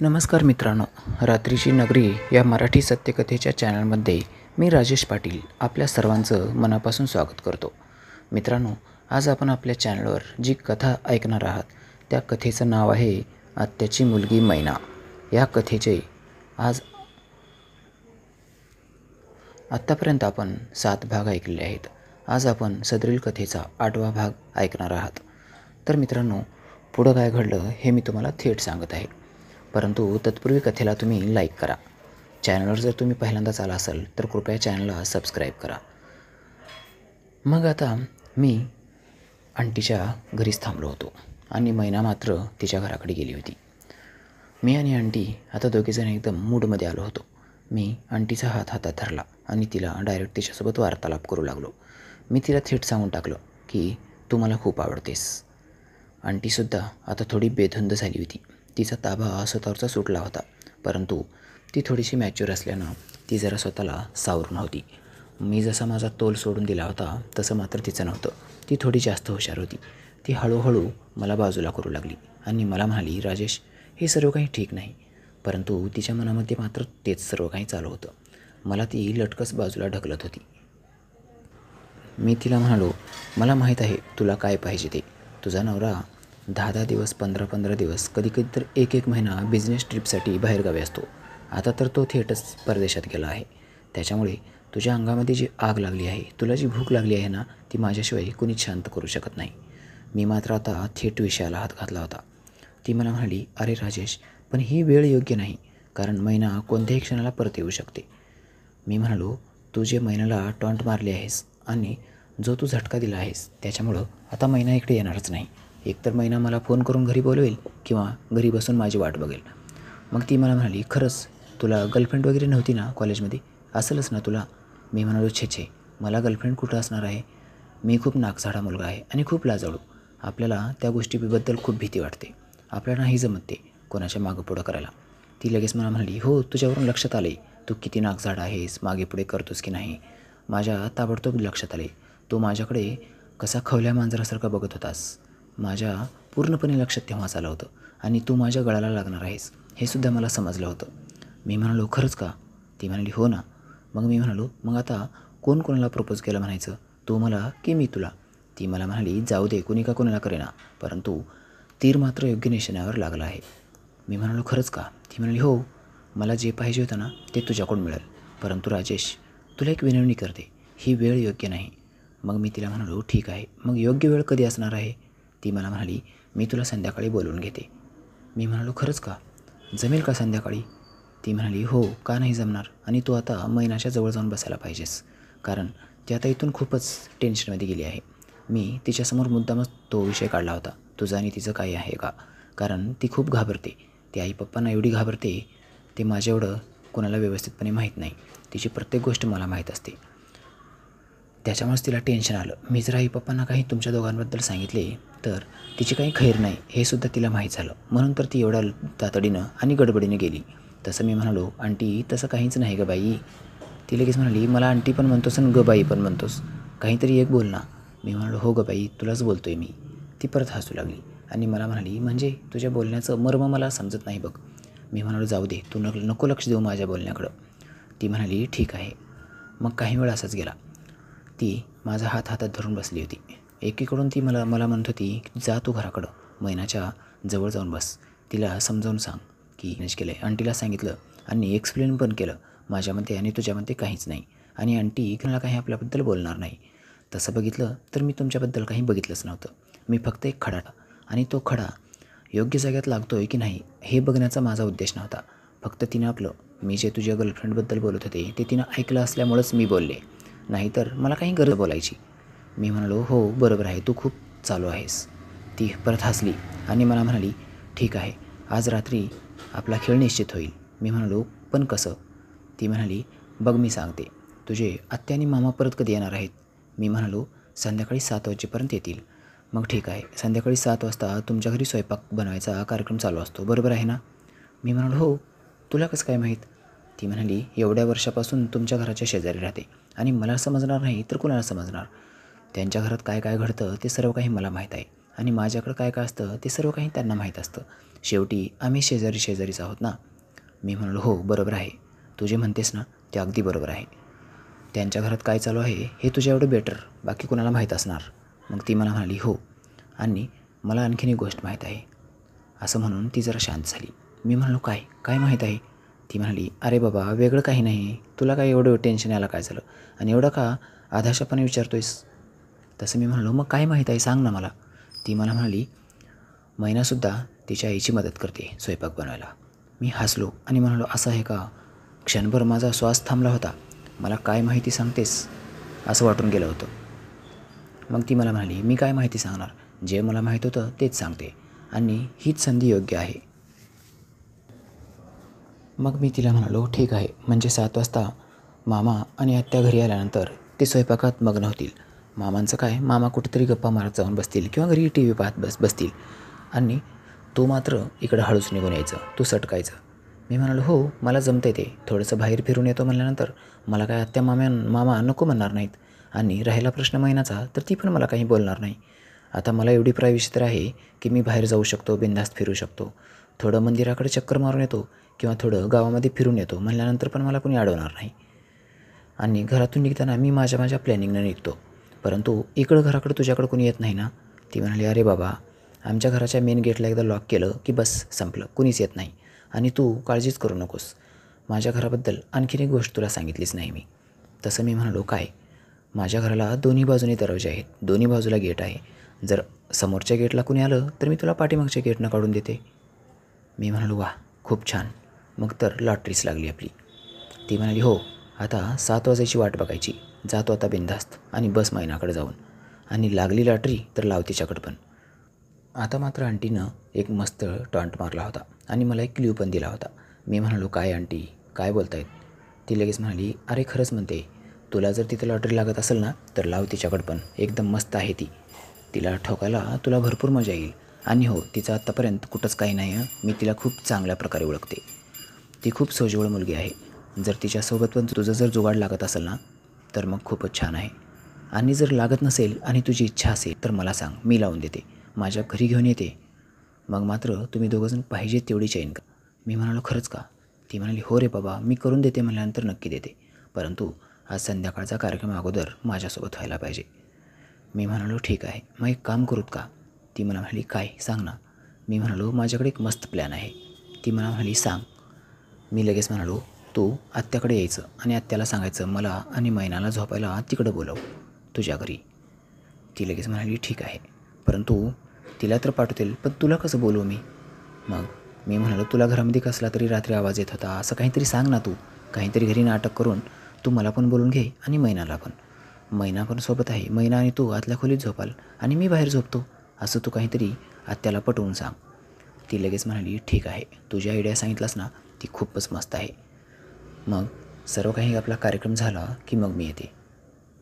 नमस्कार मित्रांनो रात्रीची नगरी या मराठी सत्यकथेच्या चॅनलमध्ये मी राजेश पाटील आपल्या सर्वांचं मनापासून स्वागत करतो. मित्रांनो आज आपण आपल्या चॅनलवर जी कथा ऐकणार आहात त्या कथेचं नाव आहे आत्याची मुलगी मैना. या कथेचे आज आत्तापर्यंत आपण सात भाग ऐकलेले आहेत. आज आपण सदरील कथेचा आठवा भाग ऐकणार आहात. तर मित्रांनो पुढं काय घडलं हे मी तुम्हाला थेट सांगत आहे. परंतु तत्पूर्वी कथेला तुम्ही लाईक करा. चॅनलवर जर तुम्ही पहिल्यांदाच आला असाल तर कृपया चॅनलला सबस्क्राईब करा. मग आता मी आंटीच्या घरीच थांबलो होतो आणि मैना मात्र तिच्या घराकडे गेली होती. मी आणि आंटी आता दोघेजण एकदम मूडमध्ये आलो होतो. मी आंटीचा हात हातात धरला आणि तिला डायरेक्ट तिच्यासोबत वार्तालाप करू लागलो. मी तिला थेट सांगून टाकलं की तू मला खूप आवडतेस. आंटीसुद्धा आता थोडी बेधुंद झाली होती. तिचा ताबा स्वतःवरचा सुटला होता. परंतु ती थोडीशी मॅच्युअर असल्यानं ती जरा स्वतःला सावरून होती. मी जसा माझा तोल सोडून दिला होता तसं मात्र तिचं नव्हतं. ती थोडी जास्त हुशार होती. ती हळूहळू मला बाजूला करू लागली आणि मला म्हणाली राजेश हे सर्व काही ठीक नाही. परंतु तिच्या मनामध्ये मात्र तेच सर्व काही चालू होतं. मला ती लटकस बाजूला ढकलत होती. मी तिला म्हणालो मला माहीत आहे तुला काय पाहिजे ते. तुझा नवरा दहा दहा दिवस पंधरा पंधरा दिवस कधी कधी तर एक एक महिना बिझनेस ट्रिपसाठी बाहेरगावी असतो. आता तर तो थेटच परदेशात गेला आहे. त्याच्यामुळे तुझ्या अंगामध्ये जी आग लागली आहे तुला जी भूक लागली आहे ना ती माझ्याशिवाय कुणीच शांत करू शकत नाही. मी मात्र आता थेट विषयाला हात घातला होता. ती मला म्हणाली अरे राजेश पण ही वेळ योग्य नाही कारण मैना कोणत्याही क्षणाला परत येऊ शकते. मी म्हणालो तू जे महिन्याला टॉन्ट मारली आहेस आणि जो तू झटका दिला आहेस त्याच्यामुळं आता महिना इकडे येणारच नाही. एकतर महिना मला फोन करून घरी बोलवेल किंवा घरी बसून माझी वाट बघेल. मग ती मला म्हणाली खरंच तुला गर्लफ्रेंड वगैरे नव्हती ना कॉलेजमध्ये? असेलच ना तुला? मी म्हणालो छे छे मला गर्लफ्रेंड कुठं असणार आहे? मी खूप नाकझाडा मुलगा आहे आणि खूप लाजाळू. आपल्याला त्या गोष्टीबद्दल खूप भीती वाटते. आपल्याला नाही जमत ते कोणाच्या मागं पुढं करायला. ती लगेच मला म्हणाली हो तुझ्यावरून लक्षात आले तू किती नाकझाड आहेस मागे पुढे करतोस की नाही? माझ्या ताबडतोब लक्षात आले तू माझ्याकडे कसा खवल्या मांजरासारखा बघत होतास. माझ्या पूर्णपणे लक्षात तेव्हाच आलं होतं. आणि तू माझ्या गळाला लागणार आहेस हे सुद्धा मला समजलं होतं. मी म्हणालो खरंच का? ती म्हणाली हो ना. मग मी म्हणालो मग आता कोण कोणाला प्रपोज केलं म्हणायचं? तू मला की मी तुला? ती मला म्हणाली जाऊ दे कुणी का कोणाला करेना परंतु तीर मात्र योग्य निशाण्यावर लागला आहे. मी म्हणालो खरंच का? ती म्हणाली हो मला जे पाहिजे होतं ना ते तुझ्याकडून मिळेल. परंतु राजेश तुला एक विनवणी करते. ही वेळ योग्य नाही. मग मी तिला म्हणालो ठीक आहे. मग योग्य वेळ कधी असणार आहे? ती मला म्हणाली मी तुला संध्याकाळी बोलवून घेते. मी म्हणालो खरंच का? जमेल का संध्याकाळी? ती म्हणाली हो का नाही जमणार? आणि तू आता मैनाच्या जवळ जाऊन बसायला पाहिजेस. कारण ती आता इथून खूपच टेन्शनमध्ये गेली आहे. मी तिच्यासमोर मुद्दामच तो विषय काढला होता. तुझं आणि तिचं काय आहे का? कारण ती खूप घाबरते. ती आई पप्पांना एवढी घाबरते ते माझ्या एवढं कोणाला व्यवस्थितपणे माहीत नाही. तिची प्रत्येक गोष्ट मला माहीत असते. त्याच्यामुळेच तिला टेन्शन आलं. मी जर आई पप्पांना काही तुमच्या दोघांबद्दल सांगितले तर तिची काही खैर नाही हे सुद्धा तिला माहीत झालं. म्हणून तर ती एवढ्या तातडीनं आणि गडबडीने गेली. तसं मी म्हणालो आंटी तसं काहीच नाही ग बाई. ती लगेच म्हणाली मला आंटी पण म्हणतोस आणि ग बाई पण म्हणतोस. काहीतरी एक बोल ना. मी म्हणालो हो ग बाई तुलाच बोलतोय मी. ती परत हसू लागली आणि मला म्हणाली म्हणजे तुझ्या बोलण्याचं मर्म मला समजत नाही बघ. मी म्हणालो जाऊ दे तू नको लक्ष देऊ माझ्या बोलण्याकडं. ती म्हणाली ठीक आहे. मग काही वेळ असाच गेला. ती माझा हात हातात धरून बसली होती. एकीकडून ती मला मला म्हणत होती जा तू घराकडं. मैनाच्या जवळ जाऊन बस. तिला समजावून सांग की मॅनेज केलं आहे आंटीला सांगितलं आणि एक्सप्लेन पण केलं. माझ्यामध्ये आणि तुझ्यामध्ये काहीच नाही. आणि आंटी कुणाला काही आपल्याबद्दल बोलणार नाही. तसं बघितलं तर मी तुमच्याबद्दल काही बघितलंच नव्हतं. मी फक्त एक खडा आणि तो खडा योग्य जाग्यात लागतो आहे की नाही हे बघण्याचा माझा उद्देश नव्हता. फक्त तिनं आपलं मी जे तुझ्या गर्लफ्रेंडबद्दल बोलत होते ते तिनं ऐकलं असल्यामुळंच मी बोलले. नाहीतर मला काही गरज बोलायची. मी म्हणालो हो बरोबर आहे तू खूप चालू आहेस. ती परत हसली आणि मला म्हणाली ठीक आहे आज रात्री आपला खेळ निश्चित होईल. मी म्हणालो पण कसं? ती म्हणाली बघ मी सांगते तुझे आत्या आणि मामा परत कधी येणार आहेत? मी म्हणालो संध्याकाळी सात वाजेपर्यंत येतील. मग ठीक आहे संध्याकाळी सात वाजता तुमच्या घरी स्वयंपाक बनवायचा कार्यक्रम चालू असतो बरोबर आहे ना? मी म्हणालो हो तुला कसं काय माहीत? ती म्हणाली एवढ्या वर्षापासून तुमच्या घराच्या शेजारी राहते आणि मला समजणार नाही तर कुणाला समजणार? त्यांच्या घरात काय काय घडतं ते सर्व काही मला माहीत आहे. आणि माझ्याकडं काय काय असतं ते सर्व काही त्यांना माहीत असतं. शेवटी आम्ही शेजारी शेजारीच आहोत ना? मी म्हणालो हो बरोबर आहे. तू जे म्हणतेस ना ते अगदी बरोबर आहे. त्यांच्या घरात काय चालू आहे हे तुझ्या एवढं बेटर बाकी कुणाला माहीत असणार? मग ती मला म्हणाली हो. आणि मला आणखीन एक गोष्ट माहीत आहे. असं म्हणून ती जरा शांत झाली. मी म्हणालो काय? काय माहीत आहे? ती म्हणाली अरे बाबा वेगळं काही नाही. तुला काय एवढं टेन्शन यायला काय झालं? आणि एवढं का आधाशापणे विचारतोयस? तसं मी म्हणालो मग काय माहीत आहे सांग ना मला. ती मला म्हणाली मैनासुद्धा तिच्या आईची मदत करते स्वयंपाक बनवायला. मी हसलो आणि म्हणालो असं आहे का? क्षणभर माझा श्वास थांबला होता. मला काय माहिती सांगतेस? असं वाटून गेलं होतं. मग ती मला म्हणाली मी काय माहिती सांगणार? जे मला माहीत होतं तेच सांगते. आणि हीच संधी योग्य आहे. मग मी तिला म्हणालो ठीक आहे. म्हणजे सात वाजता मामा आणि आत्या घरी आल्यानंतर ते स्वयंपाकात मग्न होतील. मामांचं काय? मामा कुठेतरी गप्पा मारत जाऊन बसतील किंवा घरी टी व्ही पाहत बस बसतील. आणि तो मात्र इकडं हळूच निघून यायचं. तू सटकायचं. मी म्हणालो हो मला जमते ते. थोडंसं बाहेर फिरून येतो म्हणल्यानंतर मला काय आत्या माम्या मामा नको म्हणणार नाहीत. आणि राहिला प्रश्न महिन्याचा तर ती पण मला काही बोलणार नाही. आता मला एवढी प्रायव्हसी तर आहे की मी बाहेर जाऊ शकतो बिंदास्त फिरू शकतो. थोडं मंदिराकडे चक्कर मारून येतो. किंवा थोडं गावामध्ये फिरून येतो. म्हणल्यानंतर पण मला कोणी अडवणार नाही. आणि घरातून निघताना मी माझ्या माझ्या प्लॅनिंगनं निघतो. परंतु इकडं घराकडं तुझ्याकडं कोणी येत नाही ना? ती म्हणाली अरे बाबा आमच्या घराच्या मेन गेटला एकदा लॉक केलं की बस संपलं. कुणीच येत नाही. आणि तू काळजीच करू नकोस. माझ्या घराबद्दल आणखीन एक गोष्ट तुला सांगितलीच नाही मी. तसं मी म्हणालो काय? माझ्या घराला दोन्ही बाजूने दरवाजे आहेत. दोन्ही बाजूला गेट आहे. जर समोरच्या गेटला कुणी आलं तर मी तुला पाठीमागच्या गेटनं काढून देते. मी म्हणालो वा खूप छान. मग तर लॉटरीच लागली आपली. ती म्हणाली हो आता सात वाजायची वाट बघायची. जातो आता बिंदास्त आणि बस मैनाकडे जाऊन. आणि लागली लॉटरी तर लाव तिच्याकडं पण. आता मात्र आंटीनं एक मस्त टॉन्ट मारला होता आणि मला एक क्ल्यू पण दिला होता. मी म्हणालो काय आंटी काय बोलतायत? ती लगेच म्हणाली अरे खरंच म्हणते तुला जर तिथं लॉटरी लागत असेल ना तर लाव तिच्याकडं पण. एकदम मस्त आहे ती. तिला ठोकायला तुला भरपूर मजा येईल. आणि हो तिचं आत्तापर्यंत कुठंच काही नाही मी तिला खूप चांगल्या प्रकारे ओळखते. ती खूप सोजवळ मुलगी आहे. जर तिच्यासोबत पण तुझं जर जुगाड लागत असेल ना तर मग खूपच छान आहे. आणि जर लागत नसेल आणि तुझी इच्छा असेल तर मला सांग मी लावून देते. माझ्या घरी घेऊन येते. मग मात्र तुम्ही दोघंजण पाहिजे तेवढी चैन का? मी म्हणालो खरंच का? ती म्हणाली हो रे बाबा मी करून देते म्हणल्यानंतर नक्की देते. परंतु आज संध्याकाळचा कार्यक्रम अगोदर माझ्यासोबत व्हायला पाहिजे. मी म्हणालो ठीक आहे. मग एक काम करूत का? ती मला म्हणाली काय? सांग ना. मी म्हणालो माझ्याकडे एक मस्त प्लॅन आहे. ती मला म्हणाली सांग. मी लगेच म्हणालो तू आत्याकडे यायचं आणि आत्याला सांगायचं मला आणि मैनाला झोपायला तिकडं बोलव तुझ्या घरी. ती लगेच म्हणाली ठीक आहे परंतु तिला तर पाठवतील पण तुला कसं बोलवू मी? मग मी म्हणालो तुला घरामध्ये कसला तरी रात्री आवाज येत होता असं काहीतरी सांग ना तू काहीतरी घरी नाटक करून तू मला पण बोलून घे आणि मैनाला पण. मैना पण सोबत आहे मैना आणि तू आतल्या खोलीत झोपाल आणि मी बाहेर झोपतो असं तू काहीतरी आत्याला पटवून सांग. ती लगेच म्हणाली ठीक आहे तुझी आयडिया सांगितलास ना ती खूपच मस्त आहे. मग सर्व काही आपला कार्यक्रम झाला की मग मी येते.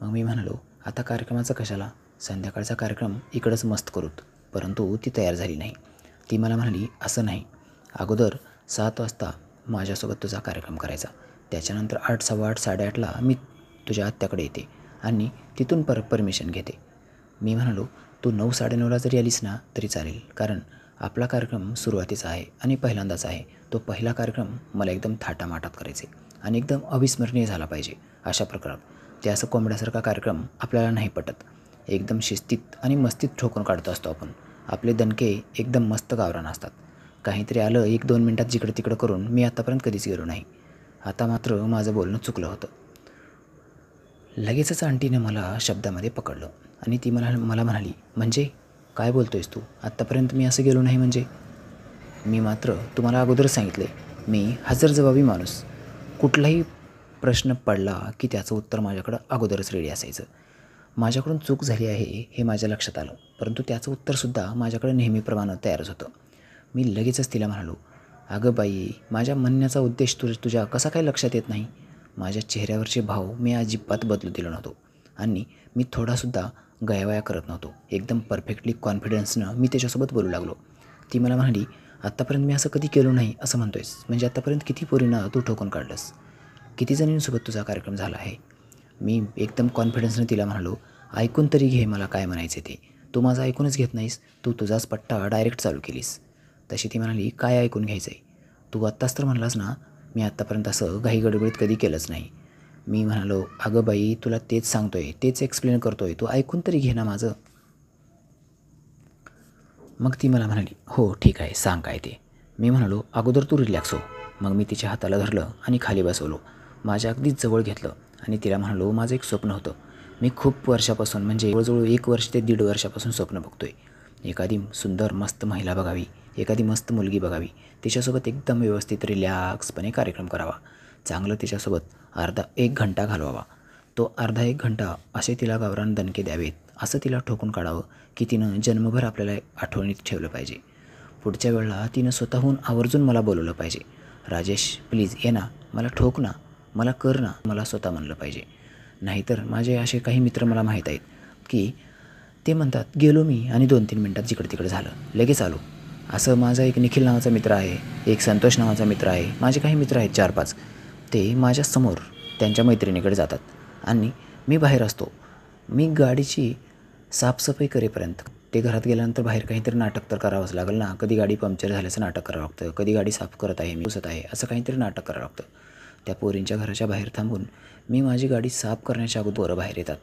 मग मी म्हणालो आता कार्यक्रमाचा कशाला? संध्याकाळचा कार्यक्रम इकडंच मस्त करूत. परंतु ती तयार झाली नाही. ती मला म्हणाली असं नाही. अगोदर सात वाजता माझ्यासोबत तुझा कार्यक्रम करायचा. त्याच्यानंतर आठ सव्वा आठ साडेआठला मी तुझ्या आत्याकडे येते आणि तिथून पर परमिशन घेते. मी म्हणालो तू नऊ साडेनऊला जरी आलीस ना तरी चालेल. कारण आपला कार्यक्रम सुरुवातीचा आहे आणि पहिल्यांदाच आहे. तो पहिला कार्यक्रम मला एकदम थाटामाटात करायचे आणि एकदम अविस्मरणीय झाला पाहिजे अशा प्रकारात. ते असं कोंबड्यासारखा कार्यक्रम आपल्याला नाही पटत. एकदम शिस्तीत आणि मस्तीत ठोकून काढतो असतो आपण. आपले दणके एकदम मस्त गावरान असतात. काहीतरी आलं एक दोन मिनटात जिकडं तिकडं करून मी आत्तापर्यंत कधीच गेलो नाही. आता मात्र माझं बोलणं चुकलं होतं. लगेचच आंटीनं मला शब्दामध्ये पकडलं आणि ती मला मला म्हणाली म्हणजे? काय बोलतो आहेस तू? आत्तापर्यंत मी असं गेलो नाही म्हणजे? मी मात्र तुम्हाला अगोदर सांगितले मी हजरजबाबी माणूस. कुठलाही प्रश्न पडला की त्याचं उत्तर माझ्याकडं अगोदरच रेडी असायचं. माझ्याकडून चूक झाली आहे हे माझ्या लक्षात आलं परंतु त्याचं उत्तरसुद्धा माझ्याकडे नेहमीप्रमाणे तयारच होतं. मी लगेचच तिला म्हणालो अगं बाई माझ्या म्हणण्याचा उद्देश तुझ तुझ्या कसा काय लक्षात येत नाही? माझ्या चेहऱ्यावरचे भाव मी अजिबात बदलू दिलो नव्हतो आणि मी थोडासुद्धा गयावया करत नव्हतो. एकदम परफेक्टली कॉन्फिडन्सनं मी त्याच्यासोबत बोलू लागलो. ती मला म्हणाली आत्तापर्यंत मी असं कधी केलो नाही असं म्हणतोयस. म्हणजे आत्तापर्यंत किती पोरींना तू ठोकून काढलंस? किती जणींसोबत तुझा कार्यक्रम झाला आहे? मी एकदम कॉन्फिडन्सने तिला म्हणालो ऐकून तरी घे मला काय म्हणायचे ते. तू माझं ऐकूनच घेत नाहीस. तू तुझाच पट्टा डायरेक्ट चालू केलीस. तशी ती म्हणाली काय ऐकून घ्यायचं आहे तू आत्ताच तर म्हणलास ना मी आत्तापर्यंत असं घाई गडबडीत कधी केलंच नाही. मी म्हणालो अगं बाई तुला तेच सांगतोय तेच एक्सप्लेन करतोय. तू ऐकून तरी घे ना माझं. मग ती मला म्हणाली हो ठीक आहे सांग काय ते. मी म्हणालो अगोदर तू रिलॅक्स हो. मग मी तिच्या हाताला धरलं आणि खाली बसवलो. माझ्या अगदीच जवळ घेतलं आणि तिला म्हणालो माझं एक स्वप्न होतं. मी खूप वर्षापासून म्हणजे जवळजवळ एक वर्ष ते दीड वर्षापासून स्वप्न बघतोय. एखादी सुंदर मस्त महिला बघावी एखादी मस्त मुलगी बघावी. तिच्यासोबत एकदम व्यवस्थित रिलॅक्सपणे कार्यक्रम करावा. चांगलं तिच्यासोबत अर्धा एक घंटा घालवावा. तो अर्धा एक घंटा असे तिला गावरान दणके द्यावेत. असं तिला ठोकून काढावं की तिनं जन्मभर आपल्याला आठवणीत ठेवलं पाहिजे. पुढच्या वेळेला तिनं स्वतःहून आवर्जून मला बोलवलं पाहिजे. राजेश प्लीज ये ना. मला ठोक ना. मला कर ना. मला स्वतः म्हणलं पाहिजे. नाहीतर माझे असे काही मित्र मला माहीत आहेत की ते म्हणतात गेलो मी आणि दोन तीन मिनटात जिकडे तिकडे झालं. लगेच आलो. असं माझा एक निखिल नावाचा मित्र आहे एक संतोष नावाचा मित्र आहे माझे काही मित्र आहेत चार पाच ते माझ्यासमोर त्यांच्या मैत्रिणीकडे जातात आणि मी बाहेर असतो. मी गाडीची साफसफाई करेपर्यंत. ते घरात गेल्यानंतर बाहेर काहीतरी नाटक तर करावंच लागेल ना. कधी गाडी पंक्चर झाल्याचं नाटक करावं लागतं. कधी गाडी साफ करत आहे मी पुसत आहे असं काहीतरी नाटक करावं लागतं. त्या पोरींच्या घराच्या बाहेर थांबून मी माझी गाडी साफ करण्याच्या अगोदर बाहेर येतात.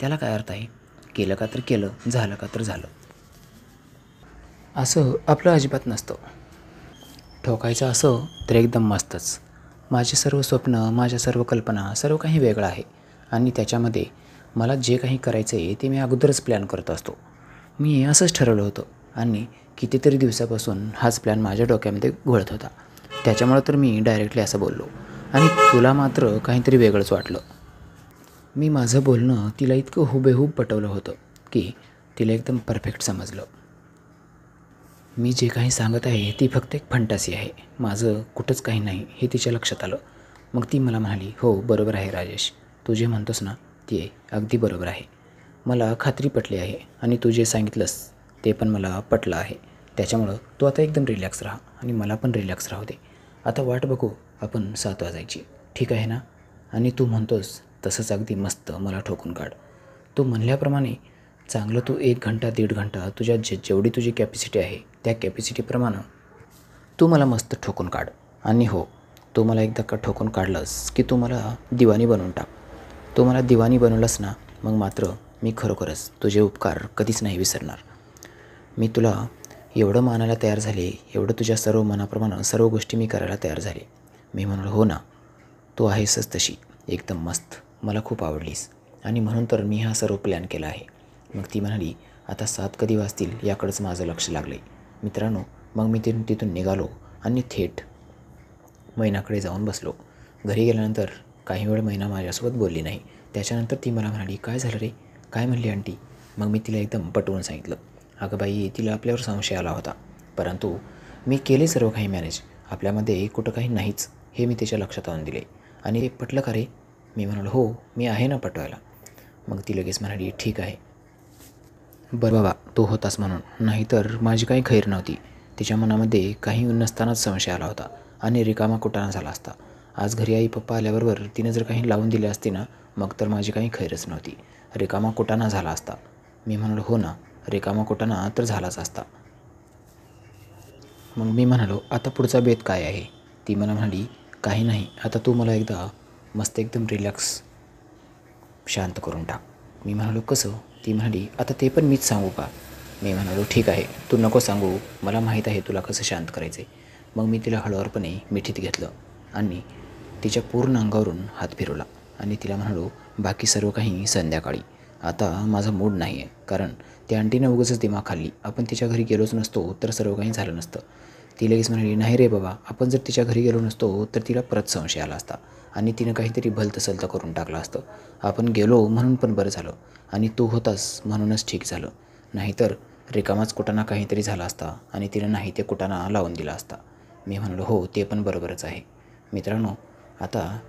त्याला काय अर्थ आहे? केलं का तर केलं झालं का तर झालं. असं आपलं अजिबात नसतं. ठोकायचं असं तर एकदम मस्तच. माझे सर्व स्वप्न माझ्या सर्व कल्पना सर्व काही वेगळं आहे. आणि त्याच्यामध्ये मला जे काही करायचं आहे ते मी अगोदरच प्लॅन करत असतो. मी असंच ठरवलं होतं आणि कितीतरी दिवसापासून हाच प्लॅन माझ्या डोक्यामध्ये घोळत होता. त्याच्यामुळं तर मी डायरेक्टली असं बोललो. आणि तुला मात्र काहीतरी वेगळंच वाटलं. मी माझं बोलणं तिला इतकं हुबेहूब पटवलं होतं की तिला एकदम परफेक्ट समजलं. मी जे काही सांगत आहे ती फक्त एक फंटासी आहे. माझं कुठंच काही नाही हे तिच्या लक्षात आलं. मग ती मला म्हणाली हो बरोबर आहे राजेश. तू जे म्हणतोस ना ते अगदी बरोबर आहे. मला खात्री पटली आहे आणि तू जे सांगितलंस ते पण मला पटलं आहे. त्याच्यामुळं तू आता एकदम रिलॅक्स राहा आणि मला पण रिलॅक्स राहू दे. आता वाट बघू आपण सात वाजायची. ठीक आहे ना? आणि तू म्हणतोस तसंच अगदी मस्त मला ठोकून काढ. तू म्हणल्याप्रमाणे चांगलं तू एक घंटा दीड घंटा तुझ्या जे जेवढी तुझी कॅपॅसिटी आहे त्या कॅपॅसिटीप्रमाणे तू मला मस्त ठोकून काढ. आणि हो तू मला एकदा का ठोकून काढलंस की तू मला दिवाणी बनवून टाक. तू मला दिवाणी बनवलास ना मग मात्र मी खरोखरच तुझे उपकार कधीच नाही विसरणार. मी तुला एवढं मानायला तयार झाले एवढं तुझ्या सर्व मनाप्रमाणे सर्व गोष्टी मी करायला तयार झाले. मी म्हणालो हो ना तू आहेसच तशी. एकदम मस्त. मला खूप आवडलीस. आणि म्हणून तर मी हा सर्व प्लॅन केला आहे. मग ती म्हणाली आता सात कधी वाजतील याकडंच माझं लक्ष लागलं आहे मित्रांनो मग मी तिथून तिथून निघालो आणि थेट मैनाकडे जाऊन बसलो. घरी गेल्यानंतर काही वेळ मैना माझ्यासोबत बोलली नाही. त्याच्यानंतर ती मला म्हणाली काय झालं रे? काय म्हणली आंटी? मग मी तिला एकदम पटवून सांगितलं. अगं बाई तिला आपल्यावर संशय आला होता. परंतु मी केले सर्व काही मॅनेज. आपल्यामध्ये कुठं काही नाहीच हे मी तिच्या लक्षात आणून दिले. आणि ते पटलं का रे? मी म्हणालो हो मी आहे ना पटवायला. मग ती लगेच म्हणाली ठीक आहे. बरं बाबा तो होतास म्हणून. नाहीतर माझी काही खैर नव्हती. तिच्या मनामध्ये काही नसतानाच संशय आला होता. आणि रिकामा कुटाणा झाला असता. आज घरी आई पप्पा आल्याबरोबर तिने जर काही लावून दिले असते ना मग तर माझी काही खैरच नव्हती. रिकामा कोटाना झाला असता. मी म्हणालो हो ना रिकामा कुटाणा तर झालाच असता. मग मी म्हणालो आता पुढचा बेत काय आहे? ती मला म्हणाली काही नाही आता तू मला एकदा मस्त एकदम रिलॅक्स शांत करून टाक. मी म्हणालो कसं? ती म्हणाली आता ते पण मीच सांगू का? मी म्हणालो ठीक आहे तू नको सांगू मला माहीत आहे तुला कसं शांत करायचं आहे मग मी तिला हळूवारपणे मिठीत घेतलं आणि तिच्या पूर्ण अंगावरून हात फिरवला आणि तिला म्हणालो बाकी सर्व काही संध्याकाळी. आता माझा मूड नाही आहे कारण त्या आंटीनं उगाचच दिमाग खाल्ली. आपण तिच्या घरी गेलोच नसतो तर सर्व काही झालं नसतं. ती लगेच म्हणाली नाही रे बाबा आपण जर तिच्या घरी गेलो नसतो तर तिला परत संशय आला असता. आणि तिनं काहीतरी भलतसलतं करून टाकलं असतं. आपण गेलो म्हणून पण बरं झालं. आणि तू होतास म्हणूनच ठीक झालं. नाहीतर रिकामाच कुटाणा काहीतरी झाला असता आणि तिनं नाही ते कुटाणा लावून दिला असता. मी म्हणालो हो ते पण बरोबरच आहे. मित्रांनो आता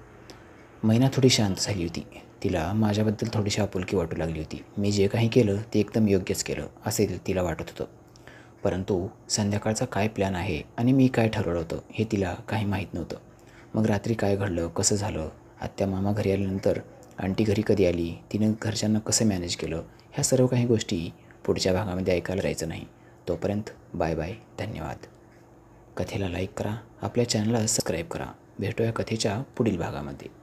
मैना थोडी शांत झाली होती. तिला माझ्याबद्दल थोडीशी आपुलकी वाटू लागली होती. मी जे काही केलं ते एकदम योग्यच केलं असे तिला वाटत होतं. परंतु संध्याकाळचा काय प्लॅन आहे आणि मी काय ठरवलं होतं हे तिला काही माहीत नव्हतं. मग रात्री काय घडलं कसं झालं आत्या मामा घरी आल्यानंतर आंटी घरी कधी आली तिनं घरच्यांना कसं मॅनेज केलं ह्या सर्व काही गोष्टी पुढच्या भागामध्ये ऐकायला राहायचं नाही. तोपर्यंत बाय बाय धन्यवाद. कथेला लाईक करा आपल्या चॅनलला सबस्क्राईब करा. भेटूया कथेच्या पुढील भागामध्ये.